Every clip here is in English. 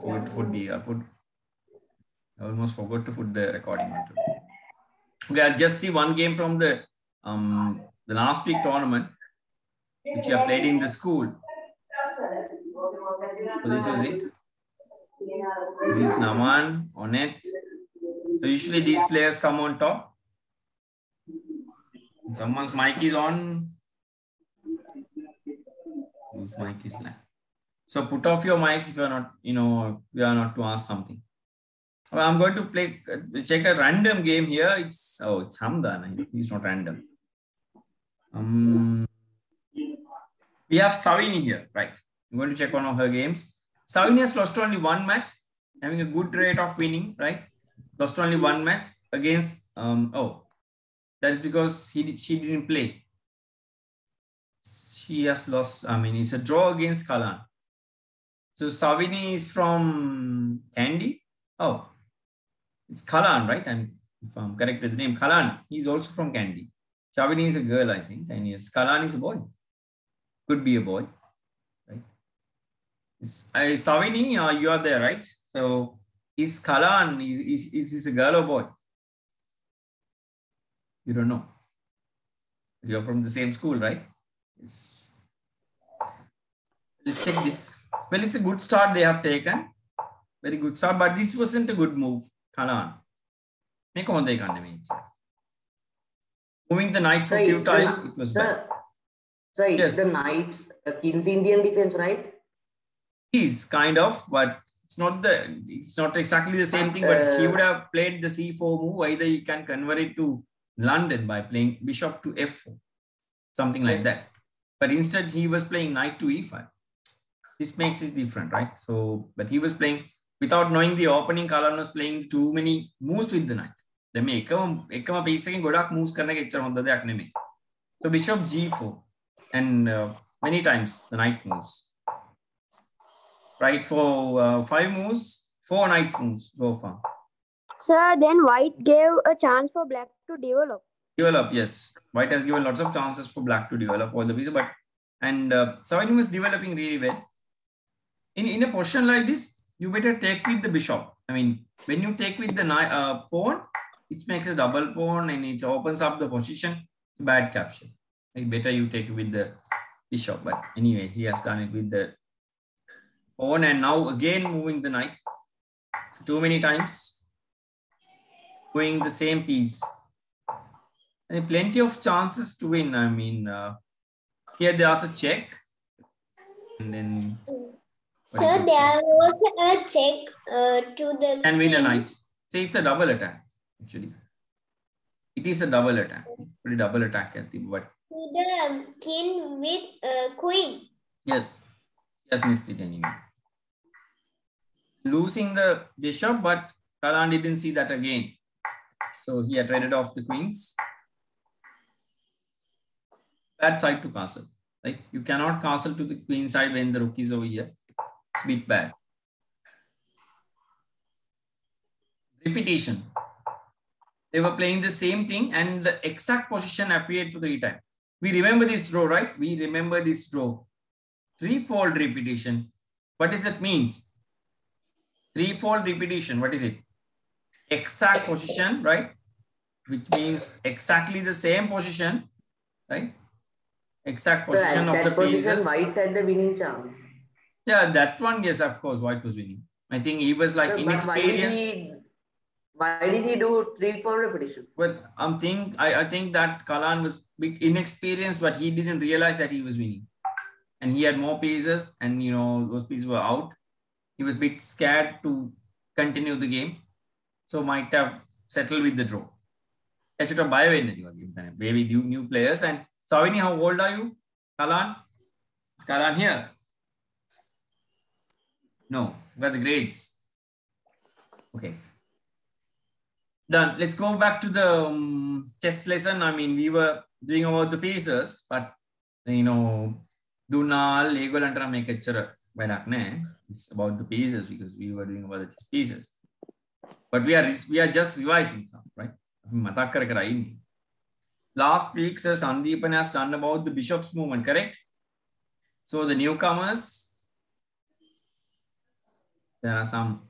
forgot to put the uh, put. I almost forgot to put the recording. Okay, I'll just see one game from the um the last week tournament, which you have played in the school. So this was it. This is Naman on it. So usually these players come on top. Someone's mic is on. Whose mic is that? So put off your mics if you're not, you know, you are not to ask something. Well, I'm going to play, check a random game here. It's, oh, it's Hamdan. He's not random. Um, we have Savini here, right? I'm going to check one of her games. Savini has lost only one match, having a good rate of winning, right? Lost only one match against, um, oh, that is because he she didn't play. She has lost, I mean, it's a draw against Kalan. So Savini is from Kandy. Oh, it's Kalan, right? And if I'm correct with the name, Kalan. He's also from Kandy. Savini is a girl, I think, and yes, Kalan is a boy. Could be a boy, right? Is I Savini, uh, you are there, right? So is Kalan is, is is a girl or boy? You don't know. You're from the same school, right? Yes. Let's check this. Well, it's a good start they have taken. Very good start, but this wasn't a good move. Kalan. Make on the Moving the knight for a few times, it was bad. Right, yes. the knights, uh, King's Indian defense, right? He's kind of, but it's not the it's not exactly the same thing, but uh, he would have played the c4 move. Either you can convert it to London by playing bishop to f4, something like that. But instead, he was playing knight to e5 This makes it different, right? So, but he was playing without knowing the opening, Kalan was playing too many moves with the knight. දැන් මේ එකම එකම piece එකෙන් ගොඩක් moves කරන එක එච්චර හොඳ දෙයක් නෙමෙයි. So bishop g4 and uh, many times the knight moves. Right for uh, five moves, four knights moves go far. Sir, then white gave a chance for black to develop. Develop, yes. White has given lots of chances for black to develop all the pieces, but and uh, Savani was developing really well. In in a position like this, you better take with the bishop. I mean, when you take with the uh, pawn, it makes a double pawn and it opens up the position. Bad capture. Like better you take with the bishop. But anyway, he has done it with the pawn and now again moving the knight too many times. Doing the same piece. And plenty of chances to win. I mean, uh, here there's a check. And then... So there was a check uh, to the... And win a knight. See, it's a double attack actually. It is a double attack, pretty double attack at the but. To the king with uh, queen. Yes, just missed it anyway. Losing the bishop, but Kalan didn't see that again. So he had traded off the queens. Bad side to castle. Right? You cannot castle to the queen side when the rook is over here. It's a bit bad. Repetition they were playing the same thing and the exact position appeared to three times. We remember this row, right? We remember this row. Threefold repetition. What does it means? Threefold repetition. What is it? Exact position, right? Which means exactly the same position, right? Exact position so of the pieces. White had the winning chance. Yeah, that one, yes, of course, White was winning. I think he was like so, inexperienced why did he do three, four repetition? Well, I'm think I, I think that Kalan was bit inexperienced, but he didn't realize that he was winning. And he had more pieces, and you know, those pieces were out. He was a bit scared to continue the game. So might have settled with the draw. එචට බය වෙන්න වගේ baby new, new players and Savini how old are you Kalan is Kalan here no what are the grades okay done. Let's go back to the um, chess lesson. I mean, we were doing about the pieces, but you know, Dunal, ඒගොල්ලන්ට නම් මේක එච්චර වැඩක් නෑ. It's about the pieces because we were doing about the pieces. But we are we are just revising some, right? මතක් කර කර ඉන්නේ. Last week, Sir Sandeepan has done about the bishop's movement, correct? So the newcomers, there are some,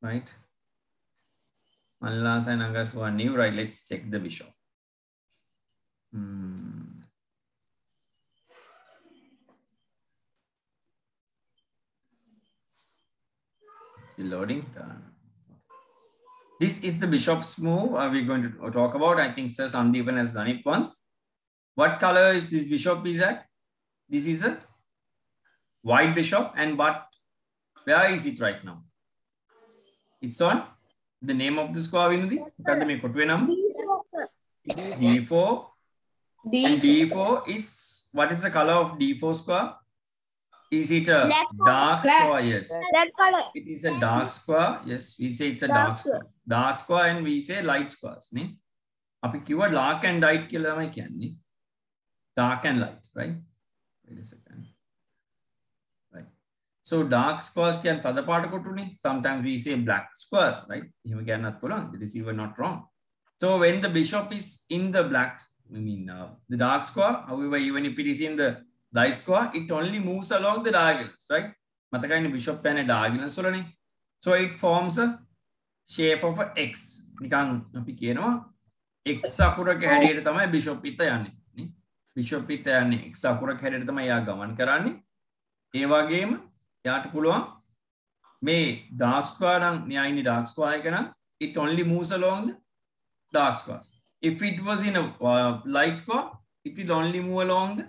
right? Mallas and Angas who are new, right? Let's check the bishop. Hmm. Loading. This is the bishop's move uh, we're going to talk about. I think Sir Sandeepan has done it once. What color is this bishop is at? This is a white bishop and but where is it right now? It's on the name of the square Vinudi. මොකද්ද මේ කොටුවේ නම? D4. And D4 is what is the color of D4 square? Is it a Black. dark Black. square? Yes. Red color. It is a dark square. Yes, we say it's a dark, Dark square. Dark square and we say light squares. නේ? අපි කිව්වා dark and light කියලා තමයි කියන්නේ. Dark and light, right? Wait a second. Right. So dark squares කියන්නේ තද පාට කොටුනේ. Sometimes we say black squares, right? එහෙම කියන්නත් පුළුවන්. The receiver not wrong. So when the bishop is in the black, I mean uh, the dark square, however, even if it is in the light square, it only moves along the diagonals, right? මතකයිනේ bishop යන්නේ diagonals වලනේ. So it forms a shape of a X. නිකන් අපි කියනවා X අකුරක හැඩයට තමයි bishop පිට යන්නේ. නේ? bishop පිට යන්නේ X අකුරක හැඩයට තමයි එයා ගමන් කරන්නේ. ඒ වගේම එයාට පුළුවන් මේ dark square නම් මෙයා ඉන්නේ dark square එක නම් it only moves along the dark squares. If it was in a uh, light square, it will only move along the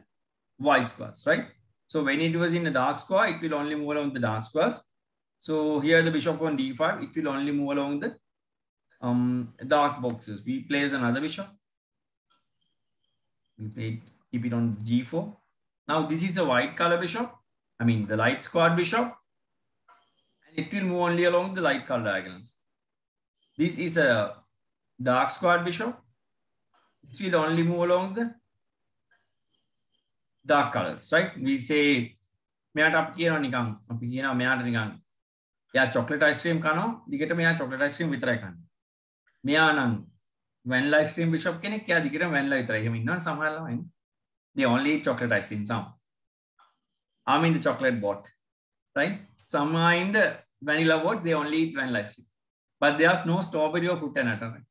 white squares, right? So when it was in a dark square, it will only move along the dark squares. So here the bishop on d5, it will only move along the um, dark boxes. We place another bishop. We play, keep it on g4. Now this is a white color bishop. I mean the light squared bishop. And it will move only along the light color diagonals. This is a dark squared bishop. This will only move along the dark colors, right? We say මෙයාට අපි කියනවා නිකන් අපි කියනවා මෙයාට නිකන් එයා chocolate ice cream කනවා දිගට මෙයා චොක්ලට් අයිස්ක්‍රීම් විතරයි කන්නේ. මෙයා නම් වැනිලා අයිස්ක්‍රීම් බිෂොප් කෙනෙක් එයා දිගට වැනිලා විතරයි. එහෙම ඉන්නවා සමහර ළමයි. They only eat chocolate ice cream some. I'm in the chocolate bot, right? Some are in the vanilla bot, they only eat vanilla ice cream. But there's no strawberry or fruit and right?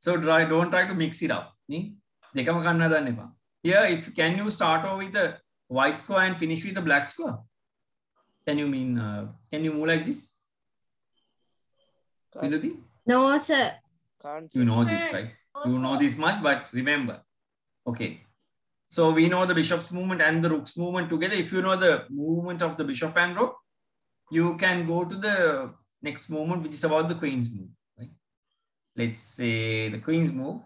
So try, don't try to mix it up. Here, if can you start off with the white square and finish with the black square? Can you mean, uh, can you move like this? Viduti? No, sir. Can't. You know this, right? You know this much, but remember. Okay. So we know the bishop's movement and the rook's movement together. If you know the movement of the bishop and rook, you can go to the next movement, which is about the queen's move. Right? Let's say the queen's move.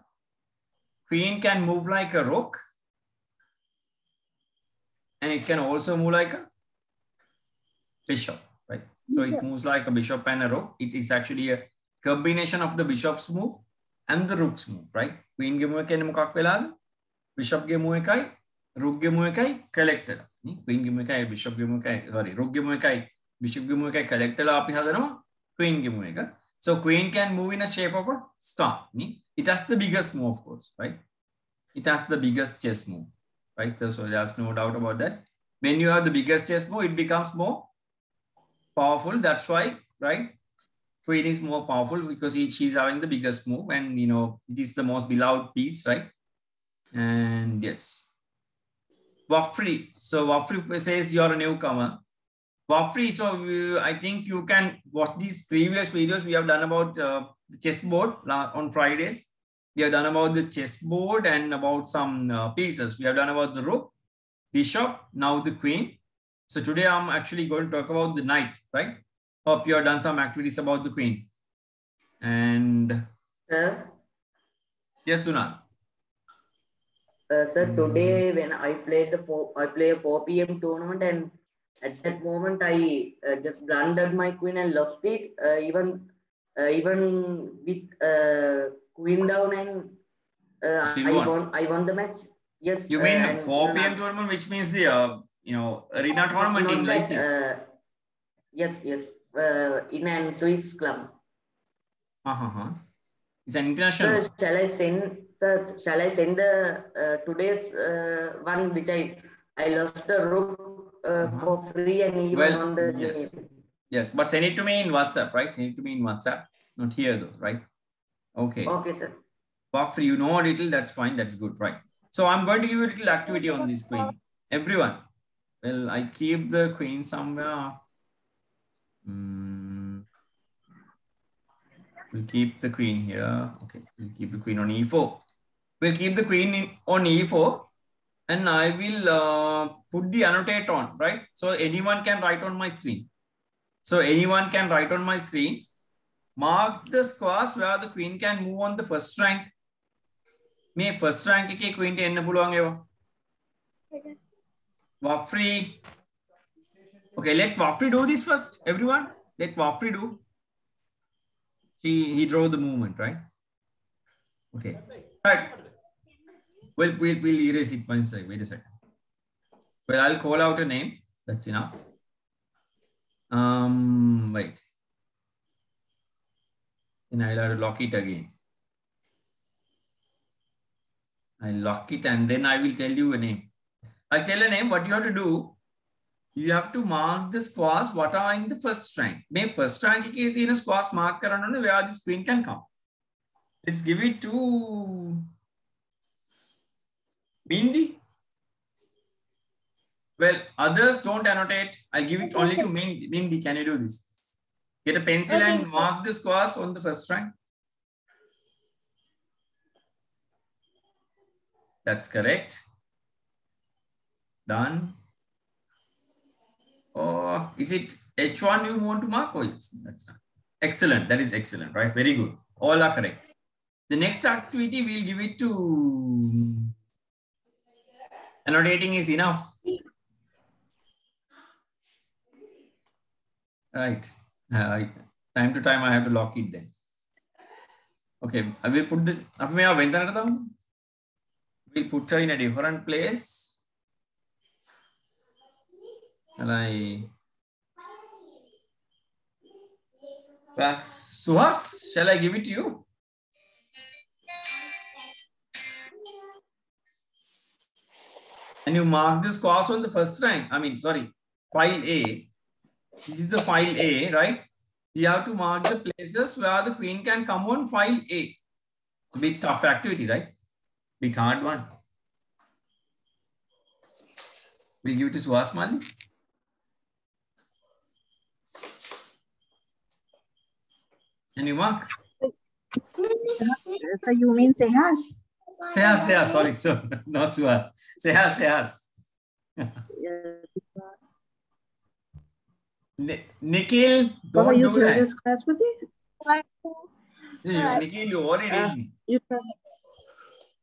Queen can move like a rook. And it can also move like a bishop, right? So it moves like a bishop and a rook. It is actually a combination of the bishop's move and the rook's move, right? Queen ගේ move කියන්නේ මොකක් වෙලාද? Bishop ගේ move එකයි rook ගේ move එකයි collected. නේ? Queen ගේ move එකයි bishop ගේ move එකයි sorry rook ගේ move එකයි bishop ගේ move එකයි collected අපි හදනවා queen ගේ move එක. So queen can move in a shape of a star. නේ? It has the biggest move, of course, right? It has the biggest chess move, right? So there's no doubt about that. When you have the biggest chess move, it becomes more powerful. That's why, right? Queen is more powerful because he, she's having the biggest move and, you know, it is the most beloved piece, right? And yes. Wafri. So Wafri says you're a newcomer. Wafri, so we, I think you can watch these previous videos we have done about uh, the chessboard on Fridays. We have done about the chessboard and about some uh, pieces. We have done about the rook, bishop, now the queen. So today I'm actually going to talk about the knight, right? Hope you have done some activities about the queen. And Sir, yes, Dunal. Uh, sir, today when I played the four, I play a 4 p.m. tournament and at that moment I uh, just blundered my queen and lost it. Uh, even uh, even with uh, queen down and uh, I won. won. I won the match. Yes. You uh, mean and 4 even p.m. tournament, which means the uh, you know arena tournament in Leipzig. uh, yes, yes. Uh, in an Swiss club. Uh-huh. It's an international. Sir, shall I send? Sir, shall I send the uh, today's uh, one which I I lost the rook uh, for free and even Well, on the yes. Yes, but send it to me in WhatsApp, right? Send it to me in WhatsApp. Not here though, right? Okay. Okay, sir. Buffer, you know a little, that's fine, that's good, right? So I'm going to give you a little activity on this queen. Everyone. Well, I keep the queen somewhere. Hmm. We'll keep the queen here. Okay, we'll keep the queen on e4. We'll keep the queen in, on e4 and I will uh, put the annotate on, right? So anyone can write on my screen. So anyone can write on my screen. Mark the squares where the queen can move on the first rank. මේ first rank එකේ ක්වීන්ට එන්න පුළුවන් ඒවා. Wafri. Okay, let Wafri do this first. Everyone, let Wafri do. He he draw the movement, right? Okay. Right. Well, we'll we'll erase it second. Wait a second. Well, I'll call out a name. That's enough. Um, wait. Then I'll lock it again. I lock it and then I will tell you a name. I'll tell a name. What you have to do, you have to mark the squares what are in the first rank. May first rank එකේ තියෙන squares mark කරන්න ඕනේ where this queen can come. Let's give it to Bindi. Well, others don't annotate. I'll give it only to Min- Bindi. Can you do this? Get a pencil Okay. and mark the squares on the first rank. That's correct. Done. or is it H1 you want to mark Oh, it's, that's not. Excellent, that is excellent, right? Very good, all are correct. The next activity we'll give it to annotating is enough. Right. Uh, time to time I have to lock it then. Okay, I will put this. We'll put her in a different place. Yes, Suhas, shall I give it to you? And you mark this course on the first rank. I mean, sorry, file A. This is the file A, right? You have to mark the places where the queen can come on file A. Big tough activity, right? Big hard one. We'll give it to Suhas Mali. Can you mark? So you mean Sehas? Sehas, Sehas, sorry, so not Suhas. Sehas, Sehas. Ni- Nikhil, Baba, don't you do do that. this class with it? Yeah, Nikhil, you already Uh, did. You can.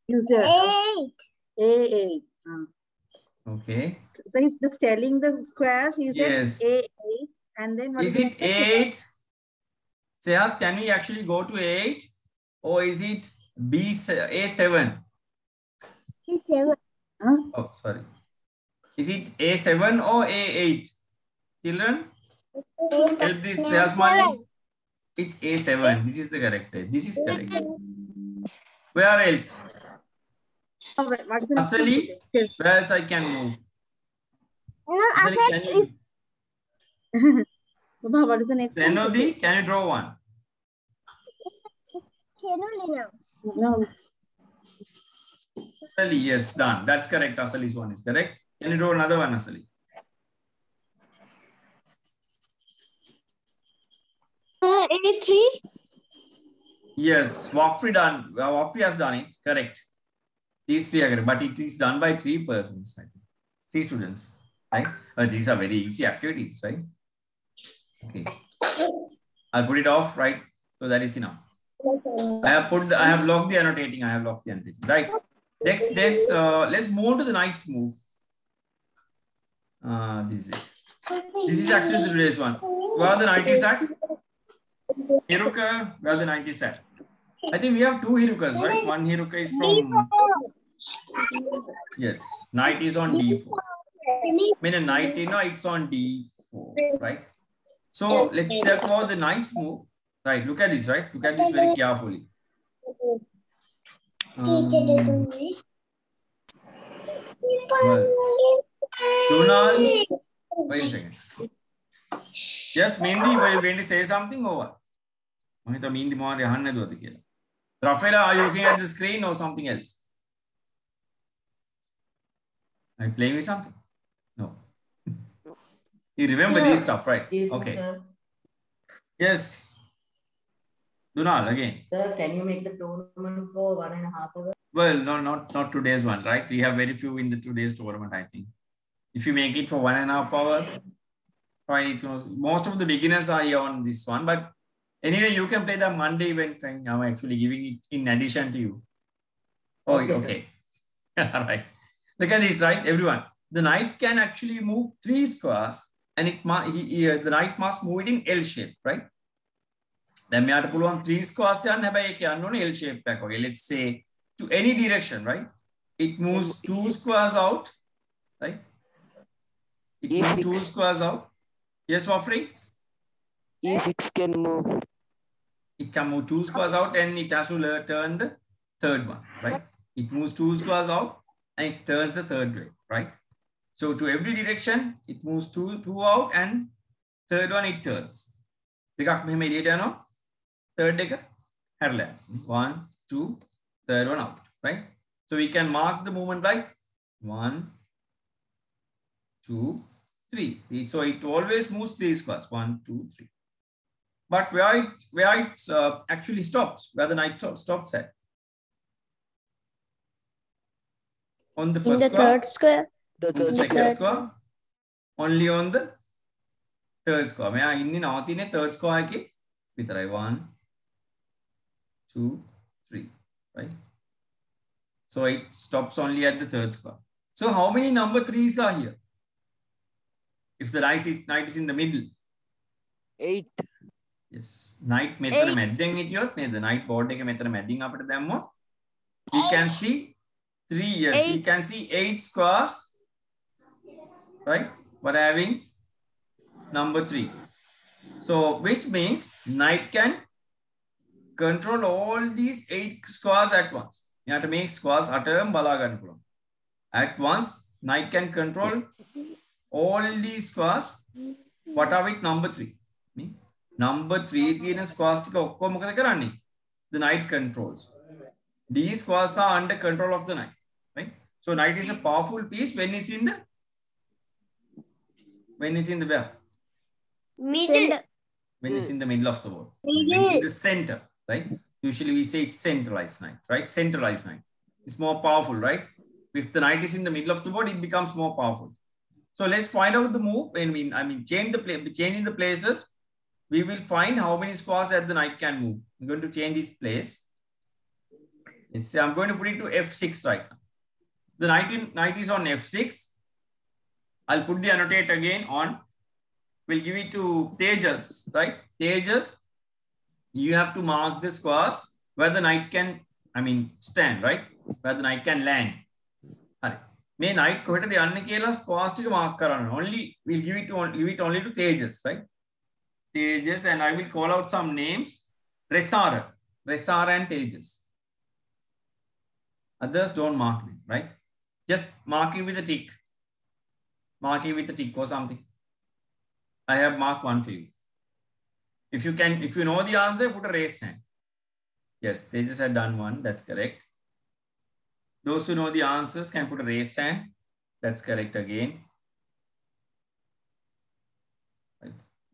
You said Eight. A8. Uh, Okay. so he's just telling the squares. He said Yes. A8. And then what Is the it next eight? Can we actually go to eight? Or is it B se- A7? Huh? Oh, sorry. Is it A7 or A8? Children, help this Sehas It's A7. This is the correct. This is correct. Where else? What what is the next Asali? Where else I can move? No, Asali, can you? Baba, what is the next one? Senodi, can you draw one? No. Asali, yes, done. That's correct. Asali's one is correct. Can you draw another one, Asali? Uh, A three. Yes, Wafri done. uh, Wafri has done it. Correct. These three are correct, but it is done by three persons, I think. three students, right? Uh, these are very easy activities, right? Okay. I'll put it off, right? So that is enough. I have put, the, I have locked the annotating. I have locked the annotating, right? Next, let's uh, let's move to the knight's move. Uh, this is it. This is actually the today's one. Where the knight is at? Hiruka, where the knight is at? I think we have two Hirukas, right? One Hiruka is from yes, knight is on d4. I mean, a knight, you know, it's on d4, right? So let's therefore the nice move. Right, look at this, right? Look at this very carefully. Um, well, Donald, wait a second. Yes, Mindy, will Mindy say something Over. Rafaela, are you looking at the screen or something else? Are you playing with something? No you remember No. these stuff, right? Yes, Okay. Sir. Yes. Dunal, again. sir, can you make the tournament for one and a half hour? Well, no, not not today's one, right? We have very few in the today's tournament, I think. If you make it for one and a half hour, fine. Most of the beginners are here on this one, but anyway, you can play the Monday event. Thing. I'm actually giving it in addition to you. Oh, Okay, okay. All right. Look at this, right, everyone. The knight can actually move three squares, and it mu- he, he, uh, the knight must move it in L shape, right? දැන් මෙයාට පුළුවන් 3 squares යන්න හැබැයි ඒක යන්න ඕනේ L shape එකක් වගේ. Let's say to any direction, right? It moves two squares out, right? It moves two E6. squares out. Yes, Wafri? E6 can move. It can move two squares out and it has to le- turn the third one, right? It moves two squares out and it turns the third way, right? So to every direction, it moves two, two out and third one it turns. දෙකක් මෙහෙම එළියට යනවා. Third එක හැරලා. One, two, third one out, right? So we can mark the movement like one, two, three. So it always moves three squares. One, two, three. But where it where it uh, actually stops, where the knight stops at. On the first In the square, third square. The on the third second square. square, only on the third square. මෙයා ඉන්නේ නවතින්නේ third square එකේ විතරයි. One, two, three, right? So it stops only at the third square. So how many number threes are here? If the knight is, knight is in the middle, Eight. yes. Knight මෙතන මැද්දෙන් හිටියොත් නේද? Knight board එක මෙතන මැදින් අපිට දැම්මොත් we can see three yes we Eight. can see eight squares right but having number three so which means knight can control all these eight squares at once you have to make squares අටම බලා ගන්න පුළුවන් at once knight can control all these squares what are with number three නේ? number three තියෙන squares ටික ඔක්කොම මොකද කරන්නේ the knight controls these squares are under control of the knight right so knight is a powerful piece when it's in the when it's in the where Middle. when it's in the middle of the board Middle. when in the center right? Usually we say it's centralized knight right? Centralized knight it's more powerful right? If the knight is in the middle of the board it becomes more powerful. So let's find out the move. I mean i mean change the play changing the places. We will find how many squares that the knight can move. I'm going to change its place. Let's say i'm going to put it to f6 right now. The knight, in, knight is on f6 I'll put the annotate again on. We'll give it to Tejas, right? Tejas, you have to mark this course where the knight can, I mean, stand, right? Where the knight can land. Right. May knight go to the Annakela's cost to mark karan. Only we'll give it to give it only to Tejas, right? Tejas, and I will call out some names. Resara, Resara and Tejas. Others don't mark them, right? Just mark it with a tick. Mark it with a tick or something. I have marked one for you. If you can, if you know the answer, put a raise hand. Yes, they just had done one. That's correct. Those who know the answers can put a raise hand. That's correct again.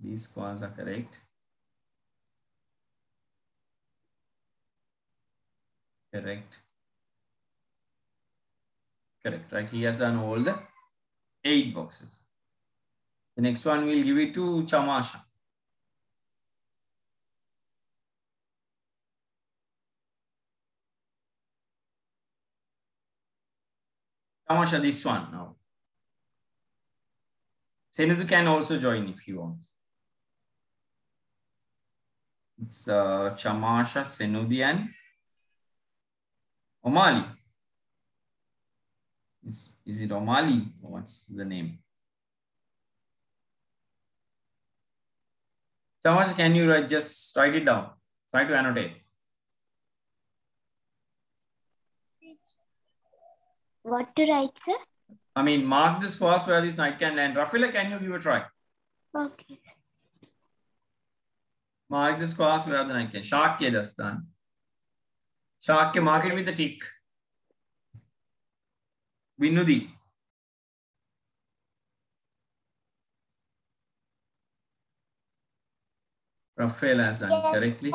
These squares are correct. Correct. Correct, right? He has done all the eight boxes. The next one we'll give it to Chamasha. Chamasha, this one now. Senithu can also join if he wants. It's uh, Chamasha, Senudian, Omali. Is, is it Omali? What's the name? Tamasha, can you write, just write it down? Try to annotate. What to write, sir? I mean, mark this squares where this knight can land. Rafaela, can you give a try? Okay. Mark this squares where the knight can. Shakya does done. Shakya, mark it with a tick. Vinudi. Rafael has done it Yes. correctly.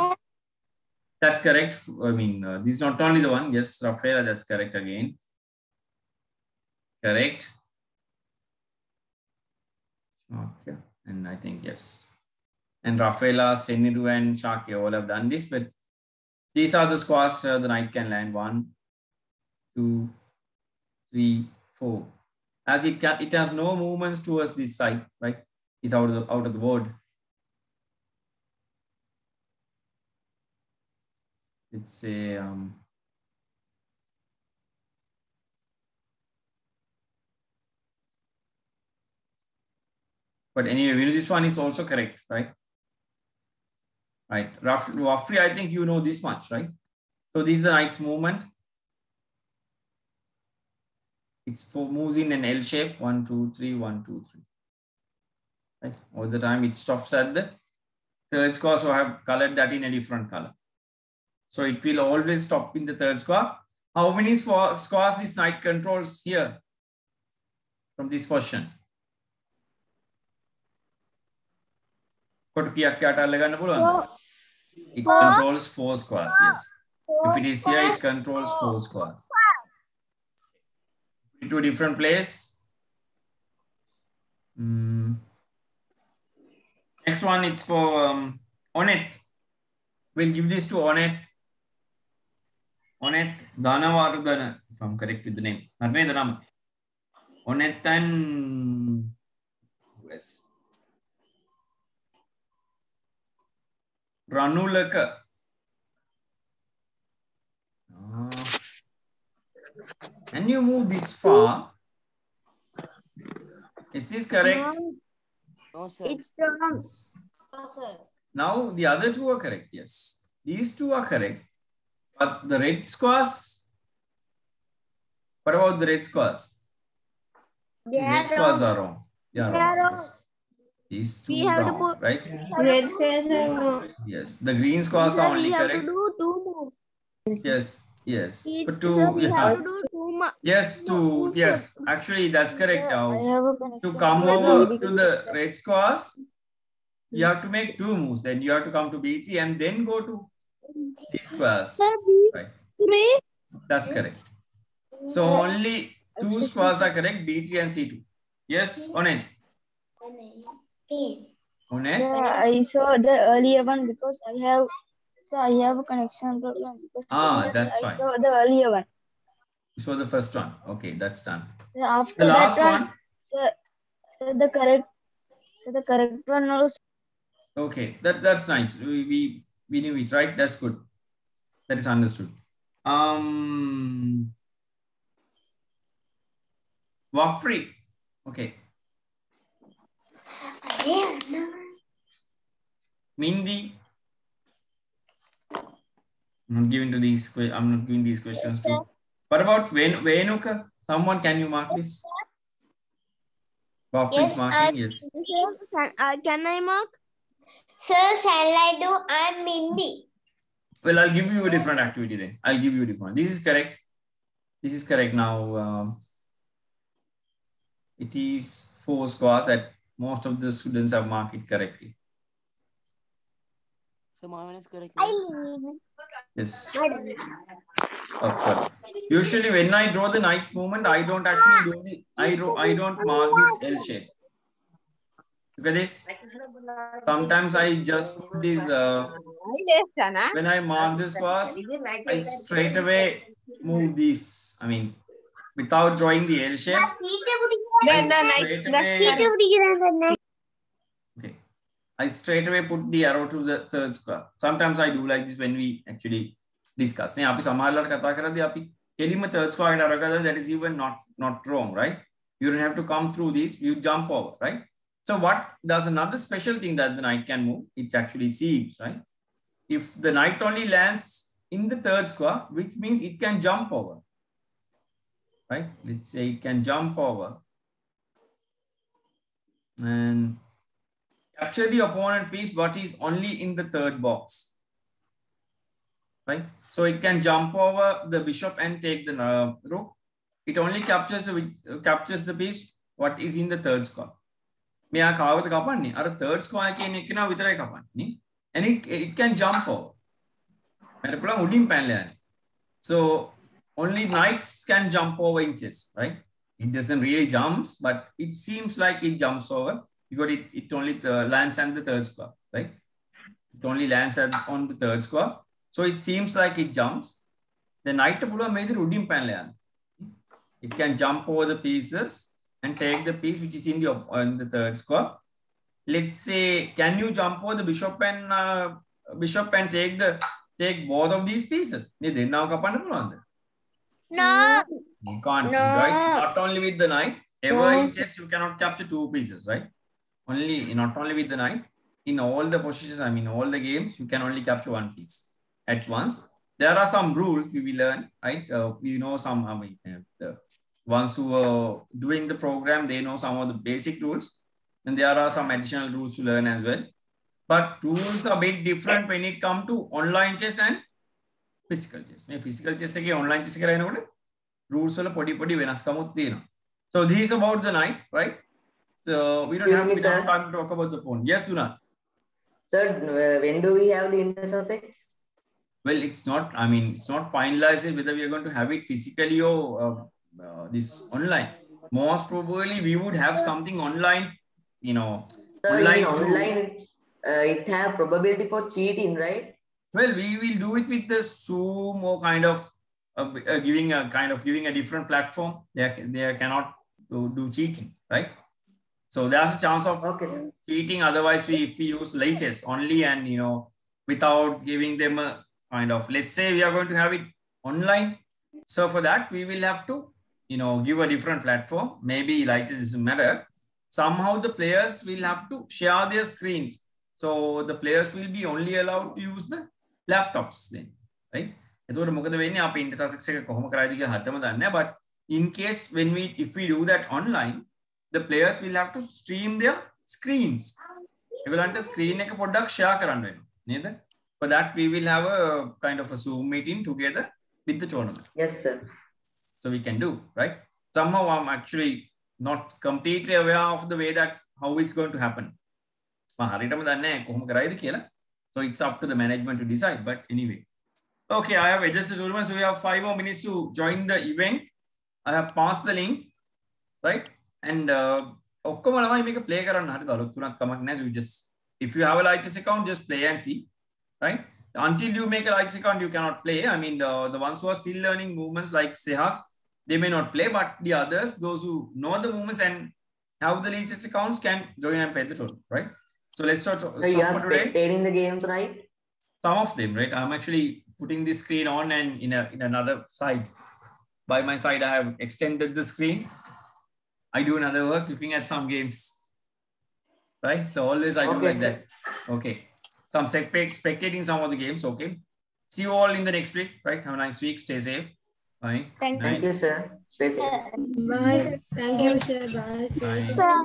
That's correct. I mean, uh, this is not only the one. Yes, Rafaela, that's correct again. Correct. Okay. And I think yes. And Rafaela, Seniru, and Shakya all have done this, but these are the squares where the knight can land. One, two, three, four. As it can, it has no movements towards this side, right? It's out of the out of the board. It's a um, but anyway, we know this one is also correct, right? Right. Rough, roughly, I think you know this much, right? So this is the knight's movement It's for moves in an L shape. One, two, three, one, two, three. Right. All the time it stops at the third square. So I have colored that in a different color. So it will always stop in the third square. How many squa- squares this knight controls here from this position? කොට කියක් යට අල්ලගන්න පුළුවන්ද? It controls four squares, yes. If it is here, it controls four squares. into a different place. Mm. Next one, it's for um, Onet. We'll give this to Onet. Onet Dhanavardhana, if I'm correct with the name. Narve Dhanam. Onet and who else? Ranulaka. Oh. Can you move this far? Is this correct? No, sir. It's wrong. Now the other two are correct. Yes, these two are correct. But the red squares. What about the red squares? They The are red squares wrong. are wrong. They are They are wrong. wrong. Yes. These two We have to put- right? Red squares are wrong. Yes. The green squares Sir, are we only have to correct. do two moves. Yes. Yes. See, But two. sir, we yeah. have to do two Yes. Two. Yes. Actually, that's correct. Now. to come over to the red squares, you have to make hmm. two moves. Then you have to come to B3 and then go to hmm. these squares. Sir, we- Right. three. That's correct. Hmm. So only two squares are correct, B3 and C2. Yes, Onen. Okay. Onen. Yeah, I saw the earlier one because I have so I have a connection problem Ah, that's I fine. saw the earlier one. So the first one. Okay, that's done. So after The last that one, one. sir, sir, the correct so the correct one also Okay, that, that's nice. We, we, we knew it, right? That's good. That is understood. Um, Wafri. Okay. Mindy. I'm not giving to these. I'm not giving these questions to. What about Ven- Venuka? Someone, can you mark this? Is Yes, marking. Yes. Can, uh, can I mark? Sir, shall I do? I'm Mindy. Well, I'll give you a different activity then. I'll give you a different. This is correct. This is correct now. Um, it is four squares that most of the students have marked it correctly. So Marvin is correct. Yes. Sorry. Usually, when I draw the knight's movement, I don't actually do the. I draw. I don't mark this L shape. Look at this. Sometimes I just put this. Uh, when I mark this squares, I straight away move this. I mean, without drawing the L shape. I straight away- Okay. I straight away put the arrow to the third square. Sometimes I do like this when we actually discuss. නේ අපි සමහරවල්ලාට කතා කරද්දී අපි කෙලින්ම third square එකට අරගෙන ගත්තොත් that is even not not wrong, right? You don't have to come through this, you jump over, right? So what does another special thing that the knight can move? It actually seems, right? If the knight only lands in the third square, which means it can jump over. right? Let's say it can jump over and capture the opponent piece, but is only in the third box, right? So it can jump over the bishop and take the uh, rook. It only captures the uh, captures the piece what is in the third square. මෙයා කාවද කපන්නේ අර third square කියන එක නා විතරයි කපන්නේ and it, it can jump over මට පුළුවන් උඩින් පැනලා යන්න so only knights can jump over in chess right it doesn't really jumps but it seems like it jumps over because it, it only uh, lands on the third square, right? It only lands at, on the third square. So it seems like it jumps. The knight pula made the rudim It can jump over the pieces and take the piece which is in the, uh, on the third square. Let's say, can you jump over the bishop and uh, bishop and take the take both of these pieces? No. You can't, no. right? Not only with the knight, ever no. in chess, you cannot capture two pieces, right? Only, not only with the knight. In all the positions, I mean, all the games, you can only capture one piece at once. There are some rules we will learn, right? Uh, we know some, I mean, uh, the ones who are doing the program, they know some of the basic rules. And there are some additional rules to learn as well. But rules are a bit different when it comes to online chess and physical chess. මේ physical chess එකේ online chess එක කරනකොට rules වල පොඩි පොඩි වෙනස්කමුත් තියෙනවා. So this is about the night, right? so we don't Excuse have me, enough sir. time to talk about the phone. Yes, Duna. Sir, when do we have the intersex? Well, it's not, I mean, it's not finalized whether we are going to have it physically or uh, uh, this online. Most probably we would have something online, you know. Sir, Online online, uh, it have probability for cheating, right? Well, we will do it with the Zoom or kind of uh, uh, giving a kind of giving a different platform. They, they cannot do, do cheating, right? So there's a chance of Okay, sir. cheating. Otherwise, we, if we use laches only and, you know, without giving them a kind of, let's say we are going to have it online. So for that, we will have to, you know, give a different platform. Maybe like this doesn't matter. Somehow the players will have to share their screens. So the players will be only allowed to use the laptops then, right? එතකොට මොකද වෙන්නේ අපි ඉන්ටර්සෙක්ස් එක කොහොම කරයිද කියලා හදම දන්නේ නැහැ but in case when we if we do that online the players will have to stream their screens ඒගොල්ලන්ට screen එක පොඩ්ඩක් share කරන්න වෙනවා නේද for that we will have a kind of a zoom meeting together with the tournament Yes, sir. so we can do right somehow i'm actually not completely aware of the way that how it's going to happen මම හරියටම දන්නේ නැහැ කොහොම කරයිද කියලා so it's up to the management to decide but anyway okay i have adjusted the tournament so we have five more minutes to join the event i have passed the link right And uh, ඔක්කොම make a play just if you have a Lichess account just play and see right? Until you make a Lichess account you cannot play. I mean the, the ones who are still learning movements like sehas they may not play but the others those who know the movements and have the Lichess accounts can join and play the tournament right? So let's start, so stop playing the games right? Some of them right? I'm actually putting the screen on and in a in another side. By my side i have extended the screen i do another work looking at some games right so always i do Okay, like that okay so i'm spec- spectating some of the games okay see you all in the next week right have a nice week stay safe bye Thank Thank you, sir. Stay safe. Bye. Thank you, sir. Bye. Bye. sir.